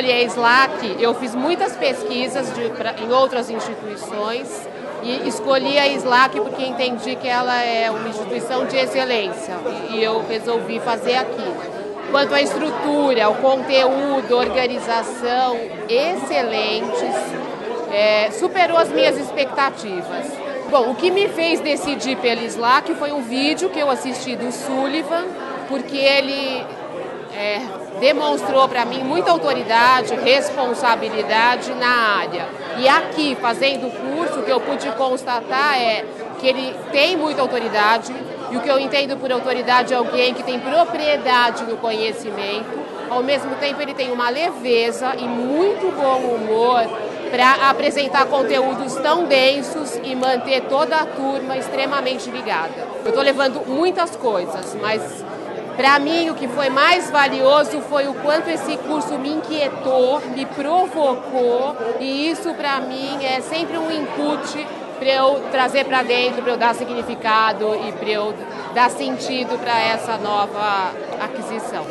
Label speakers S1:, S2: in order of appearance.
S1: escolher a SLAC, eu fiz muitas pesquisas de, pra, em outras instituições e escolhi a SLAC porque entendi que ela é uma instituição de excelência e eu resolvi fazer aqui. Quanto à estrutura, o conteúdo, organização, excelentes, é, superou as minhas expectativas. Bom, o que me fez decidir pela SLAC foi um vídeo que eu assisti do Sullivan, porque ele é, demonstrou para mim muita autoridade, responsabilidade na área. E aqui, fazendo o curso, o que eu pude constatar é que ele tem muita autoridade, e o que eu entendo por autoridade é alguém que tem propriedade no conhecimento, ao mesmo tempo ele tem uma leveza e muito bom humor para apresentar conteúdos tão densos e manter toda a turma extremamente ligada. Eu estou levando muitas coisas, mas para mim, o que foi mais valioso foi o quanto esse curso me inquietou, me provocou, e isso para mim é sempre um input para eu trazer para dentro, para eu dar significado e para eu dar sentido para essa nova aquisição.